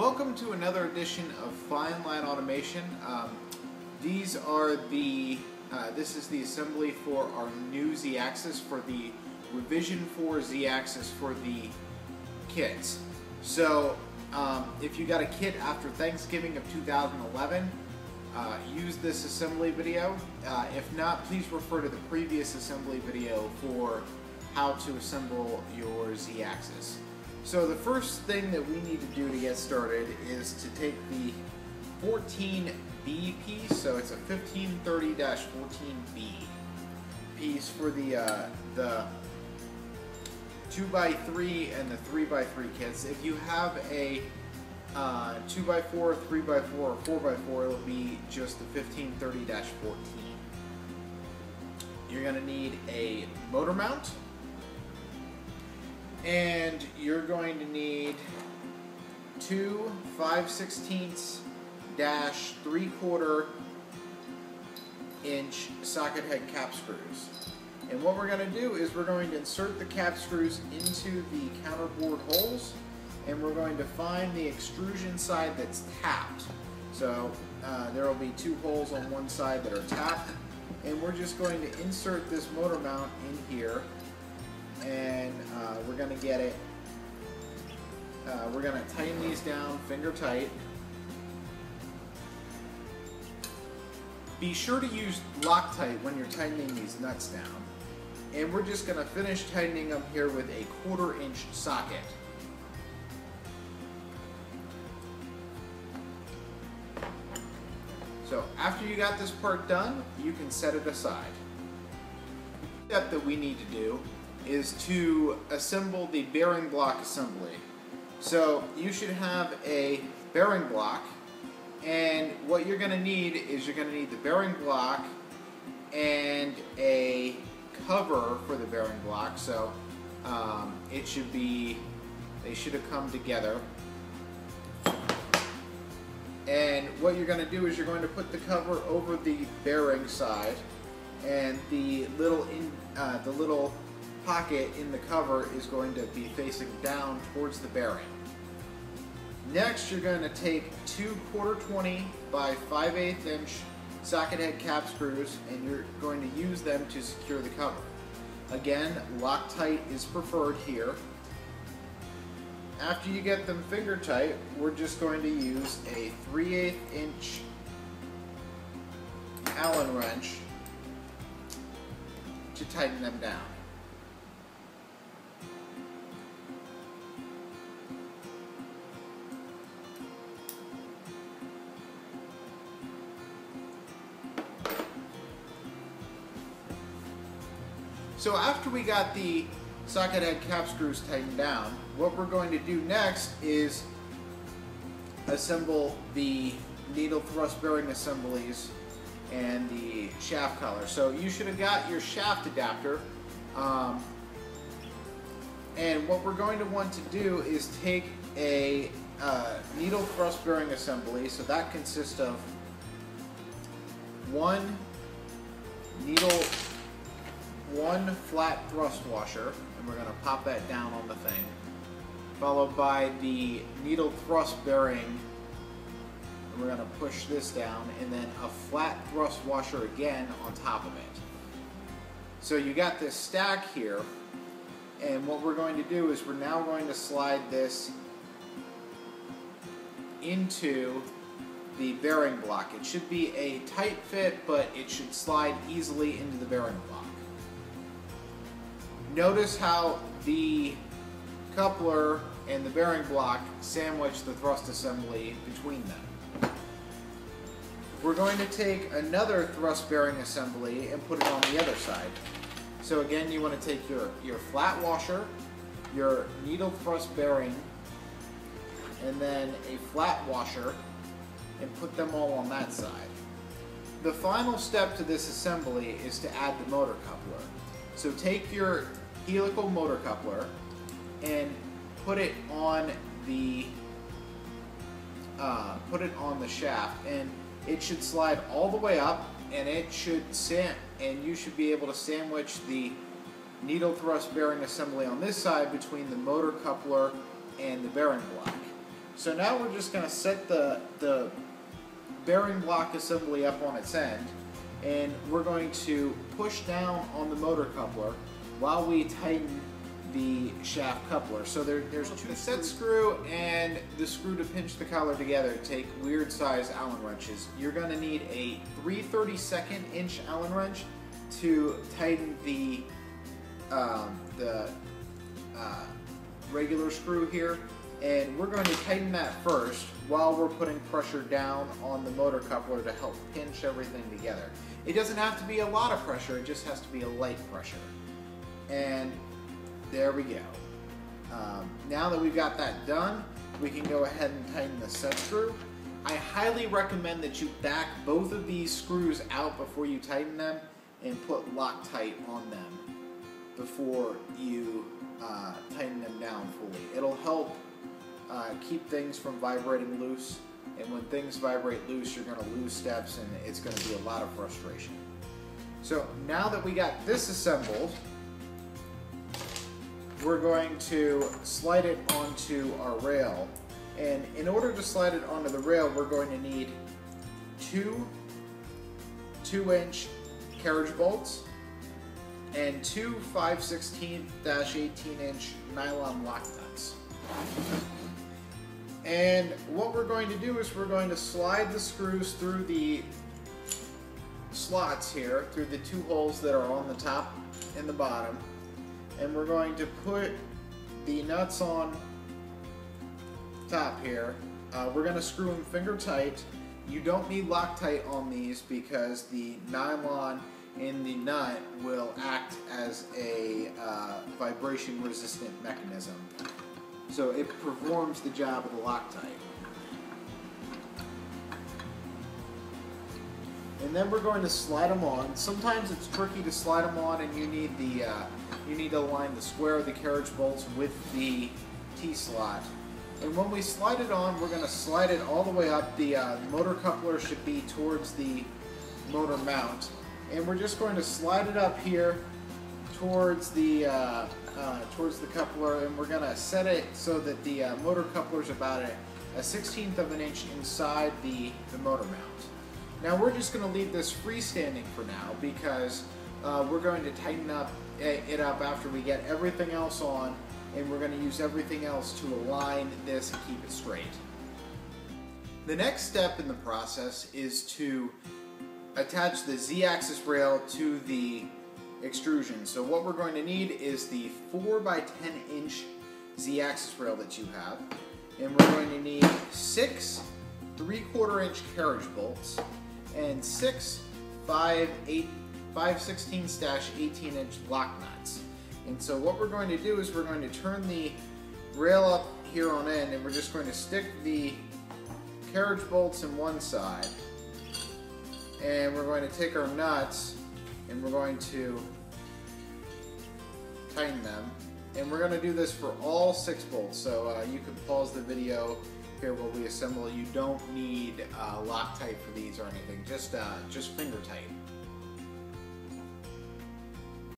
Welcome to another edition of Fine Line Automation. Um, these are the, uh, this is the assembly for our new Z-axis for the revision 4 Z-axis for the kits. So um, if you got a kit after Thanksgiving of 2011, uh, use this assembly video. Uh, if not, please refer to the previous assembly video for how to assemble your Z-axis. So the first thing that we need to do to get started is to take the 14B piece, so it's a 1530-14B piece for the uh, the 2x3 and the 3x3 kits. If you have a uh, 2x4, 3x4, or 4x4, it'll be just the 1530-14. You're going to need a motor mount, and you're going to need two 5 16 dash 3 quarter inch socket head cap screws. And what we're going to do is we're going to insert the cap screws into the counterbored holes and we're going to find the extrusion side that's tapped. So uh, there will be two holes on one side that are tapped and we're just going to insert this motor mount in here and uh, we're going to get it, uh, we're going to tighten these down finger tight. Be sure to use Loctite when you're tightening these nuts down. And we're just going to finish tightening them here with a quarter inch socket. So after you got this part done, you can set it aside. Step that we need to do is to assemble the bearing block assembly. So you should have a bearing block and what you're going to need is you're going to need the bearing block and a cover for the bearing block so um, it should be they should have come together and what you're going to do is you're going to put the cover over the bearing side and the little in uh, the little pocket in the cover is going to be facing down towards the bearing. Next, you're going to take two quarter 20 by 5 8 inch socket head cap screws and you're going to use them to secure the cover. Again, Loctite is preferred here. After you get them finger tight, we're just going to use a 3 8 inch Allen wrench to tighten them down. So after we got the socket head cap screws tightened down, what we're going to do next is assemble the needle thrust bearing assemblies and the shaft collar. So you should have got your shaft adapter. Um, and what we're going to want to do is take a uh, needle thrust bearing assembly. So that consists of one needle one flat thrust washer, and we're going to pop that down on the thing, followed by the needle thrust bearing, and we're going to push this down, and then a flat thrust washer again on top of it. So you got this stack here, and what we're going to do is we're now going to slide this into the bearing block. It should be a tight fit, but it should slide easily into the bearing block. Notice how the coupler and the bearing block sandwich the thrust assembly between them. We're going to take another thrust bearing assembly and put it on the other side. So again, you want to take your, your flat washer, your needle thrust bearing, and then a flat washer, and put them all on that side. The final step to this assembly is to add the motor coupler. So take your helical motor coupler and put it on the uh, put it on the shaft and it should slide all the way up and it should sam and you should be able to sandwich the needle thrust bearing assembly on this side between the motor coupler and the bearing block. So now we're just going to set the, the bearing block assembly up on its end and we're going to push down on the motor coupler while we tighten the shaft coupler. So there, there's two set screw and the screw to pinch the collar together take weird size Allen wrenches. You're going to need a 3 32nd inch Allen wrench to tighten the um, the uh, regular screw here and we're going to tighten that first while we're putting pressure down on the motor coupler to help pinch everything together. It doesn't have to be a lot of pressure, it just has to be a light pressure. And there we go. Um, now that we've got that done, we can go ahead and tighten the set screw. I highly recommend that you back both of these screws out before you tighten them and put Loctite on them before you uh, tighten keep things from vibrating loose, and when things vibrate loose, you're going to lose steps and it's going to be a lot of frustration. So now that we got this assembled, we're going to slide it onto our rail. And in order to slide it onto the rail, we're going to need two 2-inch carriage bolts and two 5 16 18 inch nylon lock nuts. And what we're going to do is we're going to slide the screws through the slots here, through the two holes that are on the top and the bottom and we're going to put the nuts on top here. Uh, we're going to screw them finger tight. You don't need Loctite on these because the nylon in the nut will act as a uh, vibration resistant mechanism. So it performs the job of the Loctite. And then we're going to slide them on. Sometimes it's tricky to slide them on and you need the uh, you need to align the square of the carriage bolts with the T-slot. And when we slide it on, we're going to slide it all the way up. The uh, motor coupler should be towards the motor mount. And we're just going to slide it up here towards the uh, uh, towards the coupler, and we're going to set it so that the uh, motor coupler is about a, a 16th of an inch inside the, the motor mount. Now we're just going to leave this freestanding for now because uh, we're going to tighten up it up after we get everything else on and we're going to use everything else to align this and keep it straight. The next step in the process is to attach the z-axis rail to the extrusion. So what we're going to need is the 4 by 10 inch z-axis rail that you have and we're going to need six 3 quarter inch carriage bolts and six 5 8 5 16 stash 18 inch lock nuts. And so what we're going to do is we're going to turn the rail up here on end and we're just going to stick the carriage bolts in one side and we're going to take our nuts and we're going to tighten them. And we're going to do this for all six bolts. So uh, you can pause the video here while we assemble. You don't need uh, Loctite for these or anything. Just uh, just finger tight